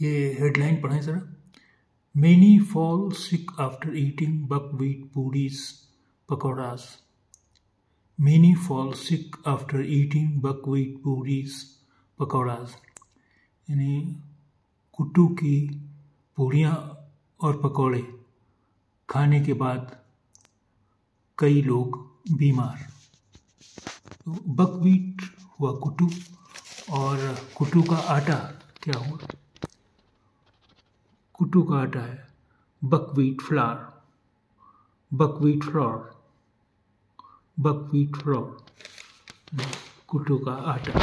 ये हेडलाइन पढ़ें ज़रा। Many fall sick after eating buckwheat puris pakoras many fall sick after eating buckwheat puris pakoras यानी कुट्टू की पूड़ियाँ और पकौड़े खाने के बाद कई लोग बीमार। तो बकवीट हुआ कुट्टू और कुट्टू का आटा क्या हुआ? कुट्टू का आटा है। Buckwheat flour buckwheat flour buckwheat flour कुटू का आटा